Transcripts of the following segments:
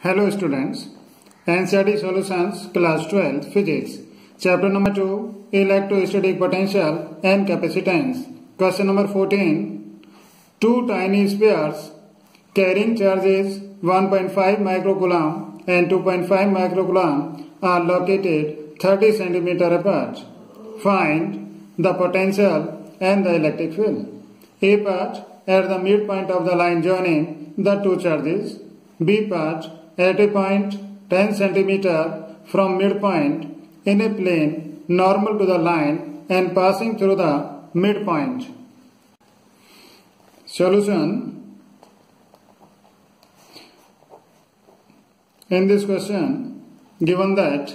Hello students, NCRT Solutions Class 12 Physics Chapter number 2 Electrostatic Potential and Capacitance Question number 14 Two tiny spheres carrying charges 1.5 microcoulomb and 2.5 microcoulomb are located 30 centimeter apart. Find the potential and the electric field. A part at the midpoint of the line joining the two charges. B part at a point 10 centimeter from midpoint in a plane normal to the line and passing through the midpoint. Solution In this question, given that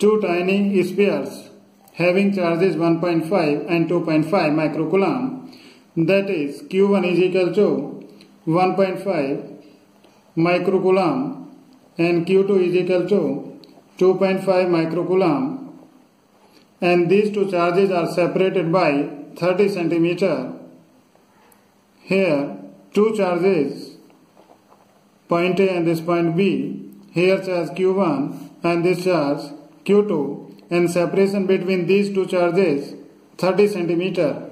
two tiny spheres having charges 1.5 and 2.5 microcoulomb, that is Q1 is equal to 1.5 microcoulomb and Q2 is equal to 2.5 microcoulomb and these two charges are separated by 30 centimeter. Here two charges point A and this point B. Here charge Q1 and this charge Q2 and separation between these two charges 30 centimeter.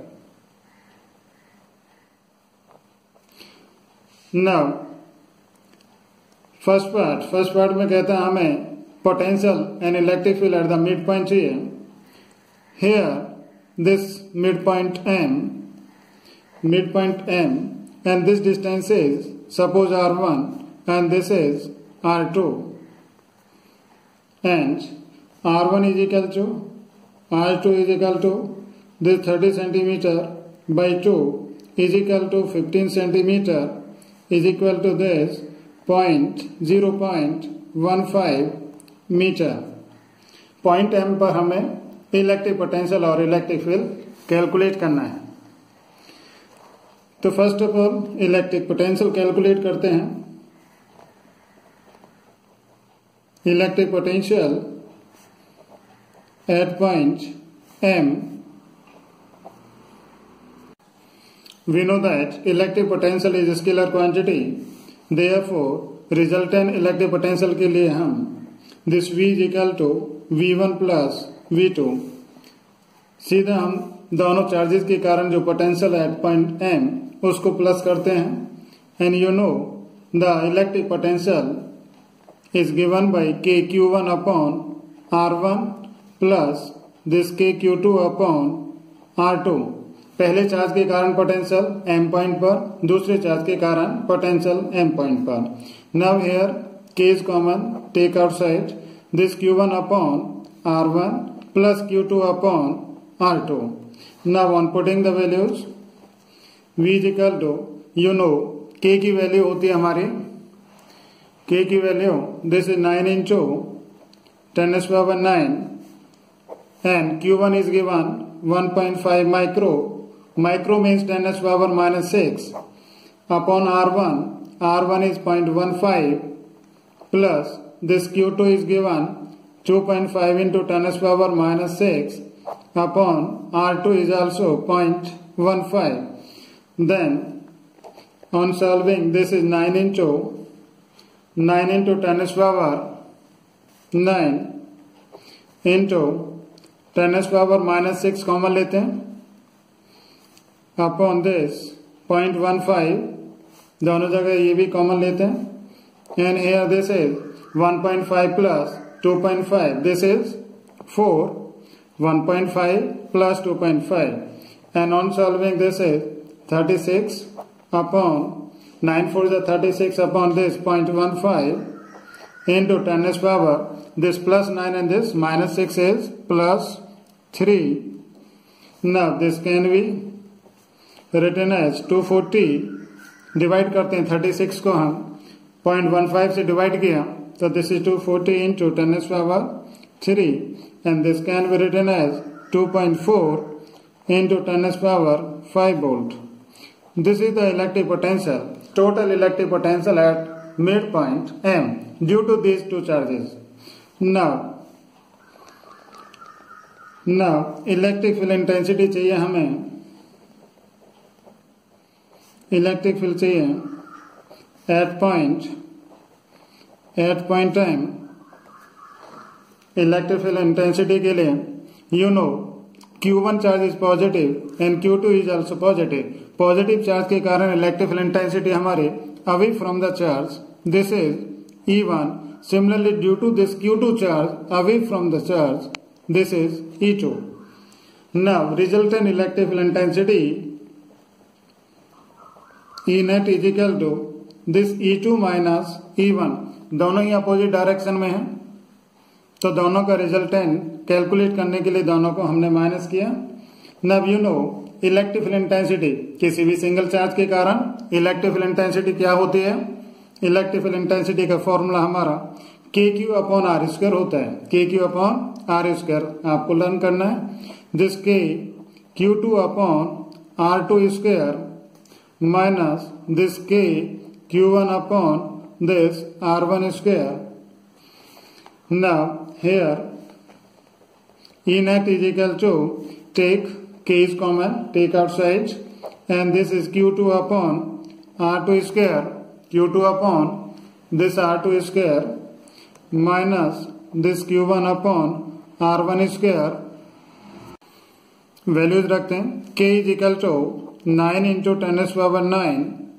Now first part first part में कहता है हमें potential and electric field at the mid point चाहिए here this mid point M mid point M and this distance is suppose R one and this is R two and R one is equal to R two is equal to this thirty centimetre by two is equal point zero point one five metre point M पर हमें electric potential और electric field calculate करना है। तो first of all electric potential calculate करते हैं। Electric potential at point M we know that electric potential is scalar quantity therefore, resultant electric potential के लिए हम this V is equal to V one plus V two सीधा हम दोनों charges के कारण जो पोटेंशियल है पॉइंट एम उसको प्लस करते हैं। And you know the electric potential is given by K Q one upon R one plus this K Q two upon R two पहले चार्ज के कारण पोटेंशियल एम पॉइंट पर, दूसरे charge के कारण पोटेंशियल एम पॉइंट पर। Now here K is common take out side this Q one upon R one plus Q two upon R two now on putting the values V is equal to you know K की value होती है हमारी। K की value this is nine into ten s power nine and Q one is given 1.5 micro Micro means 10 s power minus 6 upon R1. R1 is 0.15 plus this Q2 is given 2.5 into 10 s power minus 6 upon R2 is also 0.15. Then on solving this is 9 into 9 into 10 s power 9 into 10 s power minus 6 common लेते हैं upon this point one five दोनों जगह ये भी कॉमन लेते हैं। And here this is one point five plus two point five this is four one point five plus two point five and on solving this is thirty six upon nine four is thirty six upon this point one five into 10 is power. This plus 9 and this minus 6 is plus 3 now this can be written as 240 divide करते हैं 36 को हम 0.15 से divide किया तो this is 240 forty into ten s power three and this can be written as 2.4 point four into ten s power five volt this is the electric potential total electric potential at mid point M due to this two charges now now electric field intensity चाहिए हमें electric field चाहिए at point at point time electric field intensity के लिए you know Q1 charge is positive and Q2 is also positive positive charge के कारण electric field intensity हमारे away from the charge this is E1 similarly due to this Q two charge away from the charge this is E E2 now resultant electric field intensity E net is equal to this E2 minus E1 दोनों ही opposite direction में है। तो दोनों का resultant calculate करने के लिए दोनों को हमने माइनस किया। नव यू नो इलेक्ट्रिक इंटेंसिटी किसी भी सिंगल चार्ज के कारण इलेक्ट्रिक इंटेंसिटी क्या होती है? इलेक्ट्रिक इंटेंसिटी का फॉर्मूला हमारा K Q upon R square होता है। K Q upon R square आपको लर्न करना है। जिसके Q two upon R two square K Q one upon this R one square Now here E net is equal to take k is common, take outside and this is q2 upon r2 square, q2 upon this r2 square minus this q1 upon r1 square values रखते हैं k is equal to 9 into 10 s power 9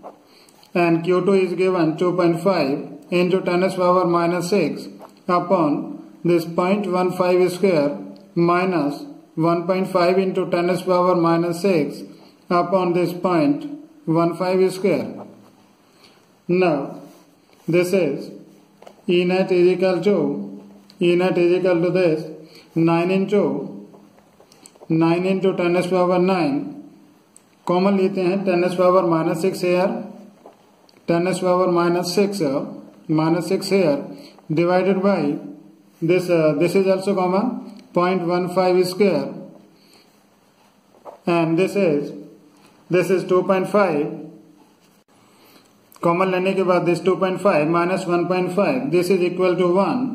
and q2 is given 2.5 into 10 s power minus 6 upon this 0.15 square minus 1.5 into 10 to the power minus 6 upon this 0.15 square. Now, this is E net is equal to E net is equal to this 9 into 9 into 10 to the power 9 common लेते हैं ten s power minus six here ten s power minus six minus six here divided by this uh, this is also common 0.15 square and this is this is 2.5 common लेने के बाद this 2.5 minus 1.5 this is equal to one.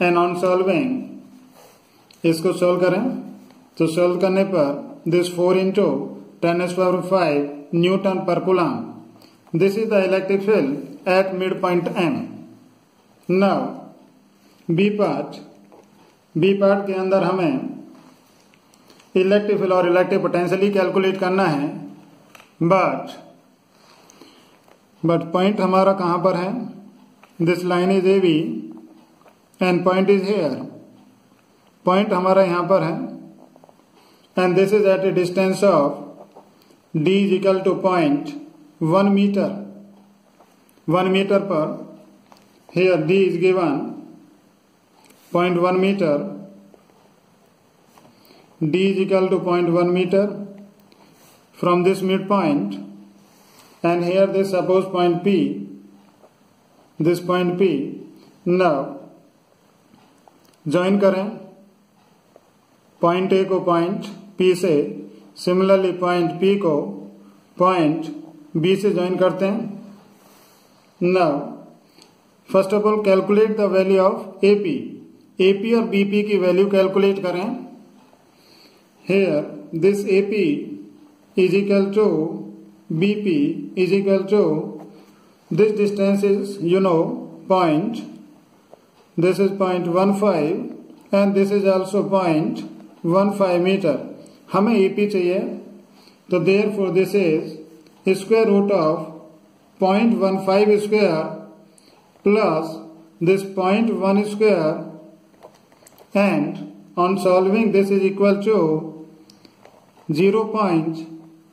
And on solving इसको solve करें। तो solve करने पर this 4 into ten s power five newton per coulomb this is the electric field at mid point M now B part B part के अंदर हमें electric field और electric potentially calculate करना है. बट बट पॉइंट हमारा कहाँ पर है? This line is A B and point is here point हमारा यहाँ पर है. And this is at a distance of D is equal to point one metre one metre पर Here d is given 0.1 meter. d is equal to 0.1 meter from this midpoint and here this suppose point P this point P now join करें point A को point P से similarly point P को point B से join करते हैं। Now first of all calculate the value of AP AP और BP की value calculate करें। Here this AP is equal to BP is equal to this distance is you know point this is point one five and this is also हमें EP चाहिए। तो therefore this is square root of point one five square plus this point one square and on solving this is equal to zero point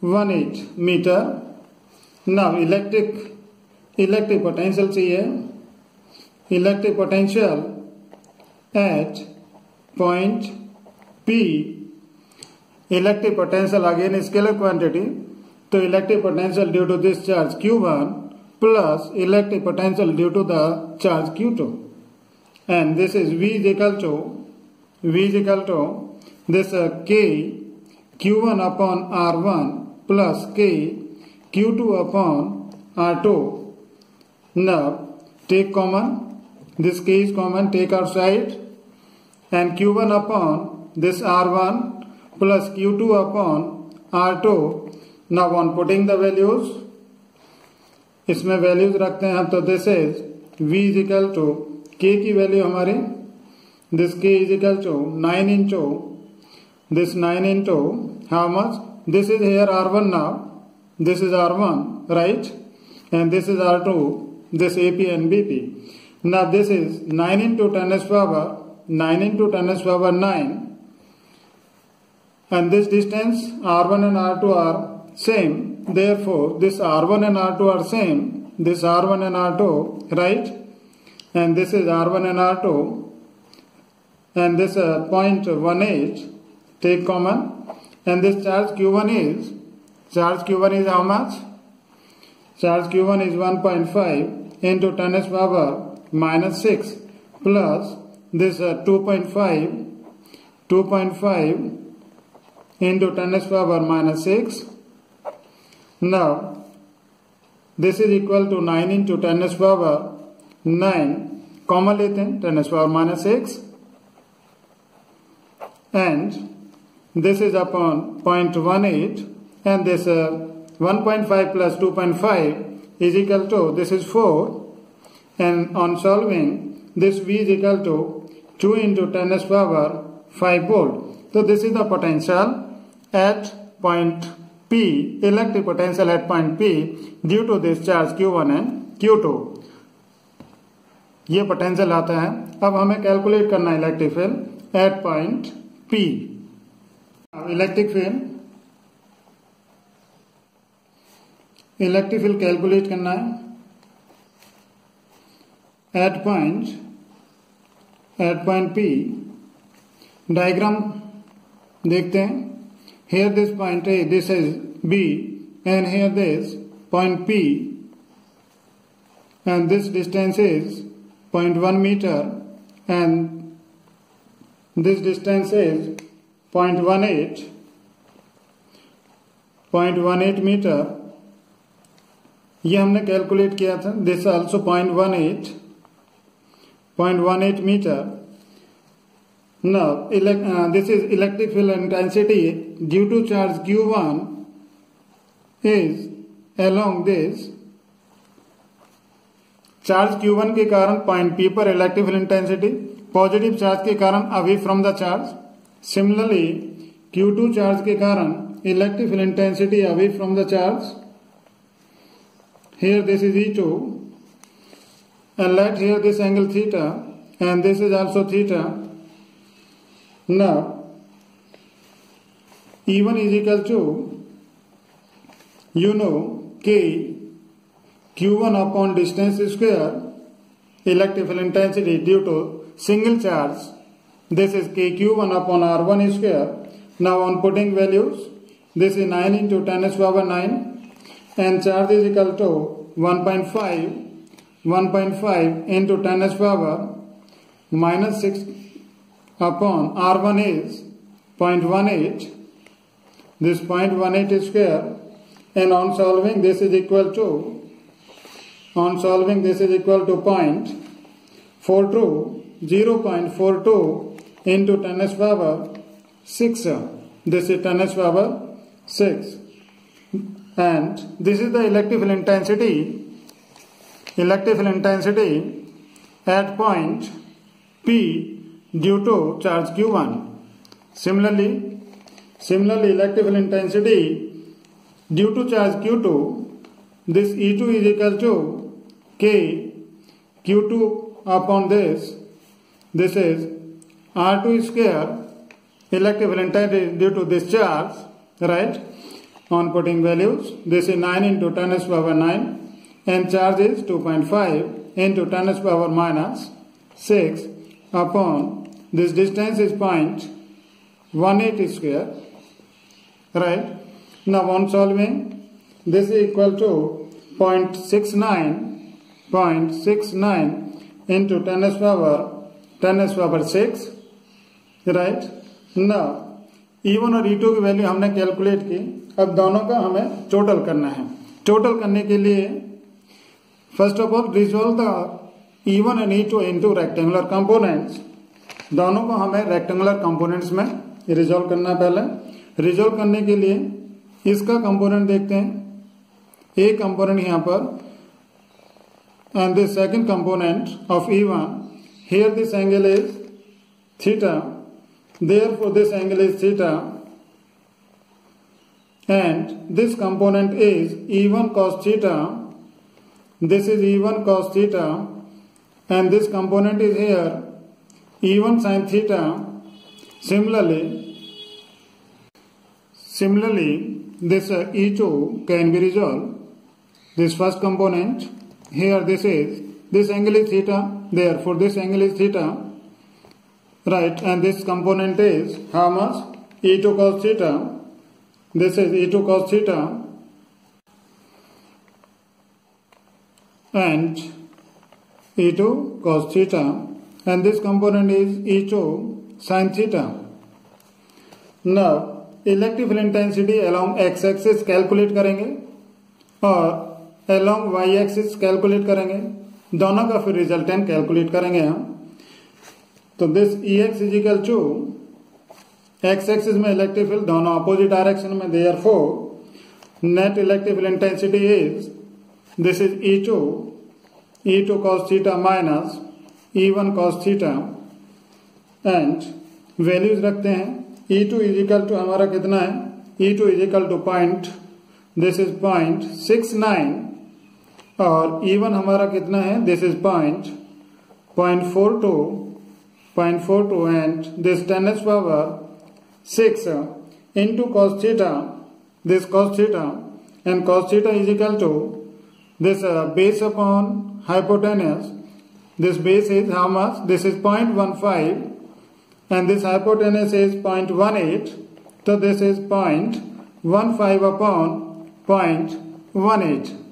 one eight metre now electric electric potential चाहिए। Electric potential at point P electric potential again is scalar quantity तो electric potential due to this charge Q1 plus electric potential due to the charge q2 and this is v is equal to v is equal to this uh, k q1 upon r1 plus k q2 upon r2 now take common this k is common take outside and q1 upon this r1 plus Q two upon R two now on putting the values इसमें values रखते हैं तो this is V is equal to K की value हमारी this K is equal to nine into this nine into how much this is here R one now this is R one right and this is R two this A P and B P ना this is nine into ten s power nine into ten s power nine and this distance r1 and r2 are same. Therefore this r1 and r2 are same. This r1 and r2 right? And this is r1 and r2 and this uh, 0.18 take common. And this charge q1 is charge q1 is how much? Charge q1 is 1.5 into 10 s power minus 6 plus this uh, 2.5 2.5 into 10 s power minus 6 now this is equal to 9 into 10 s power 9 common लेते हैं ten S power minus six and this is upon 0.18 and this uh, 1.5 plus 2.5 is equal to this is 4 and on solving this V is equal to 2 into 10 s power 5 volt. So this is the potential At point P, electric potential at point P due to this charge Q1 and Q2. ये potential आता है अब हमें calculate करना है electric field at point. Now electric field electric field calculate करना है at point at point P diagram देखते हैं this point A this is B and here this point P and this distance is point one metre and This distance is 0.18 0.18 metre ये हमने calculate किया था this also 0.18 0.18 metre now uh, this is electric field intensity due to charge q1 is along this charge q1 के कारण point p पर electric field intensity positive charge के कारण away from the charge similarly Q2 charge के कारण electric field intensity away from the charge here this is E2 and let here this angle theta and this is also theta now E1 is equal to you know K Q1 upon distance square electric field intensity due to single charge. This is kq1 upon r1 square. Now on putting values, this is 9 into 10 s power 9 and charge is equal to 1.5 1.5 into 10 s power minus 6 upon r1 is 0.18 this 0.18 is square and on solving this is equal to on solving this is equal to 0.42 0.42 into 10 s power 6. This is 10 s power 6. And this is the electrical intensity, electrical intensity at point P due to charge Q1. Similarly, similarly electrical intensity due to charge Q2, this E2 is equal to K Q2 upon this this is R2 square electric intensity due to this charge, right? On putting values, this is 9 into 10 s power 9 and charge is 2.5 into 10 s power minus 6 upon this distance is 0.18 square, right? Now on solving, this is equal to 0.69, 0.69 into 10 s power 10 s power 6 right ना E1 और E2 की value हमने calculate की अब दोनों का हमें total करना है। टोटल करने के लिए first of all resolve the E1 and E2 into rectangular components दोनों को हमें रेक्टेंगुलर कंपोनेंट्स में रिजोल्व करना है पहले। रिजोल्व करने के लिए इसका कंपोनेंट देखते हैं। ए कंपोनेंट यहाँ पर and the second component of E one here this angle is theta therefore this angle is theta and this component is E one theta this is E one theta and this component is here E1 sin theta. Similarly, similarly, this uh, E2 can be resolved. This first component here this is this angle is theta therefore this angle is theta right and this component is how much e2 cos theta this is e2 cos theta and e2 cos theta and this component is e2 sin theta. Now electric intensity along X axis calculate करेंगे और along Y axis calculate करेंगे। दोनों का फिर रिजल्टेंट कैलकुलेट करेंगे हम। तो this E X is equal to X axis में इलेक्ट्रिक फ़ील्ड दोनों अपोजिट डायरेक्शन में therefore net electric field intensity is this is E two E two cos minus E one cos theta and values रखते हैं। E two is equal to हमारा कितना है? E two is equal to point this is point six nine और E one हमारा कितना है? This is point point four two point four two and this ten s power six into cos theta this cos theta and to this base upon hypotenuse this base is This base is how much? This is 0.15 and this hypotenuse is 0.18. So this is 0.15 upon 0.18.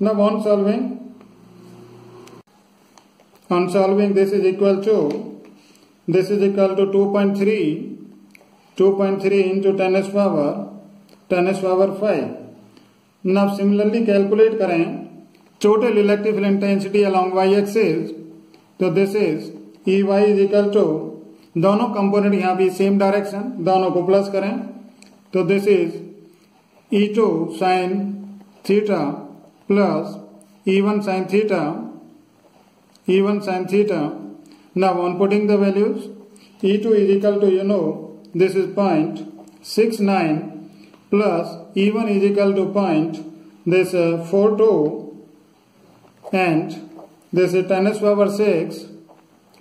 Now on solving, on solving this is equal to, this is equal to 2.3, 2.3 into 10 s power, 10 s power 5. Now similarly calculate current, total electric intensity along y axis तो this is E Y is equal to दोनों component यहाँ भी same direction दोनों को plus करें। तो this is E two sine theta plus E one sine theta E one sine theta ना on putting the values E two is equal to you know this is point six nine plus E one is equal to point this four two and this is 10 s power 6,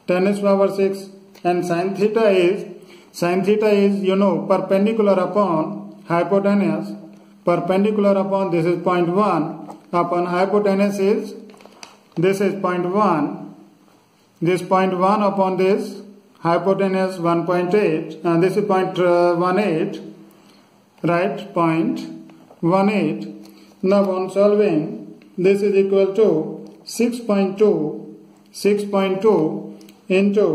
10 s power 6 and sin theta is, sin theta is, you know, perpendicular upon hypotenuse, perpendicular upon this is point 1 upon hypotenuse is this is point 1 this point 1 upon this hypotenuse 1.8 and this is point uh, 18 right? Point 18 now on solving this is equal to 6.2 6.2 into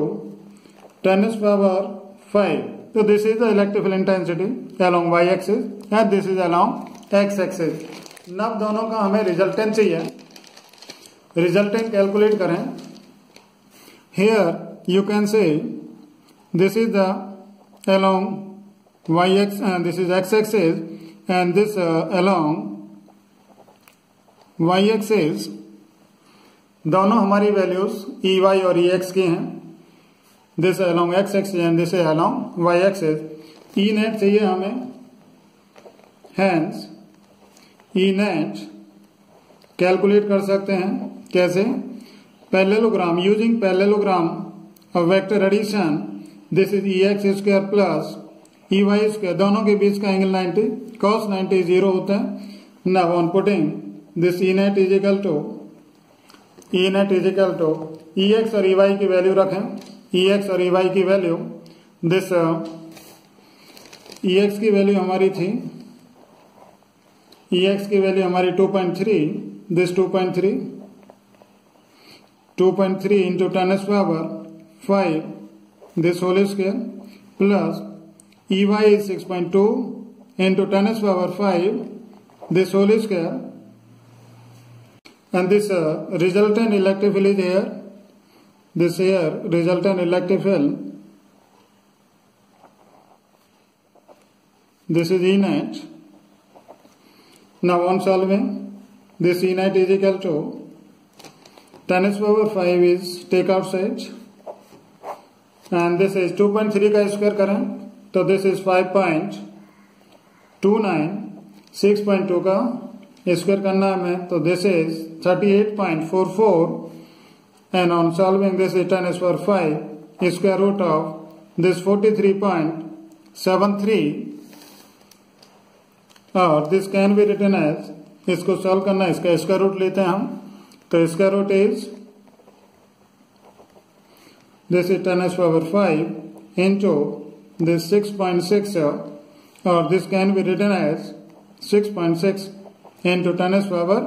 10 power 5 so, this is the electrical intensity along y axis and this is along x axis नब दोनों का हमें resultant चाहिए। Resultant calculate करें। Here you can say this is the along Y X and this is X axis and this along Y axis दोनों हमारी values ई Y और E x की हैं। This along X X and this along Y axis E net चाहिए हमें hands ई net calculate कर सकते हैं। कैसे? Parallelogram using parallelogram of vector addition this is E X square plus E Y square दोनों के बीच का एंगल 90 कॉस 90 ज़ीरो होता है। Now on putting this E net is equal to E net is equal to E X और E Y की value रखें। E x और ई वाई की वैल्यू दिस ई एक्स की वैल्यू हमारी थी। ई एक्स की वैल्यू हमारी 2.3 this 2.3 2.3 into ten s power five this whole square plus E Y is 6.2 into 10 s power 5 this whole square and this uh, resultant electric field is here this here resultant electric field this is E net Now on solving, this E net is equal to 10 s power 5 is take outside and this is 2.3 का square करें तो this is 5.29 6.2 का square करना है हमें तो this is 38.44 and on solving this is ten square five square root of this 43.73 और this can be written as इसको सॉल्व करना है इसका स्क्वायर रूट लेते हैं हम। तो square root is this is 10 square 5 into this 6.6 और this can be written as 6.6 into 10 raised power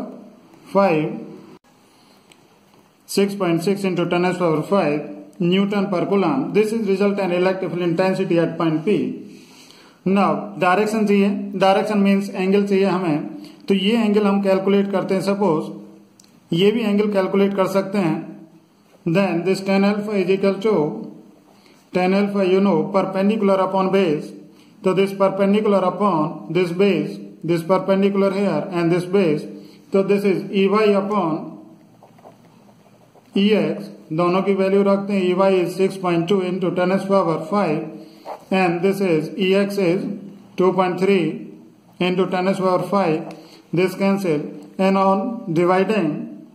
six 6.6 into 10 raised power 5 newton per coulomb. This is result and electrical intensity at point P now direction चाहिए। Direction means angle चाहिए हमें। तो ये angle हम calculate करते हैं। Suppose ये भी एंगल कैलकुलेट कर सकते हैं। Then this tan alpha is equal to tan alpha you know perpendicular upon base तो this perpendicular upon this base this perpendicular here and this base तो this is E Y upon E X दोनों की value रखते हैं E Y is six point two into ten s power five and this is E X is two point three into ten s power five this cancel, and on dividing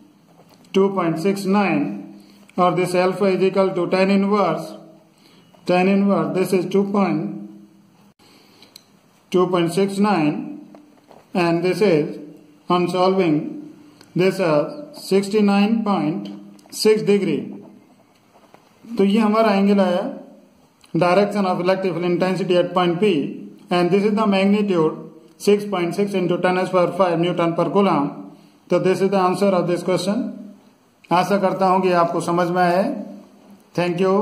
2.69 or this alpha is equal to tan inverse tan inverse, this is 2.2.69 and this is, on solving, this is 69.6 degree. तो ये हमारा angle आया direction of electrical intensity at point P and this is the magnitude 6.6 into 10 s power 5 newton per coulomb तो this is the answer of this question आशा करता हूँ कि आपको समझ में आए थैंक यू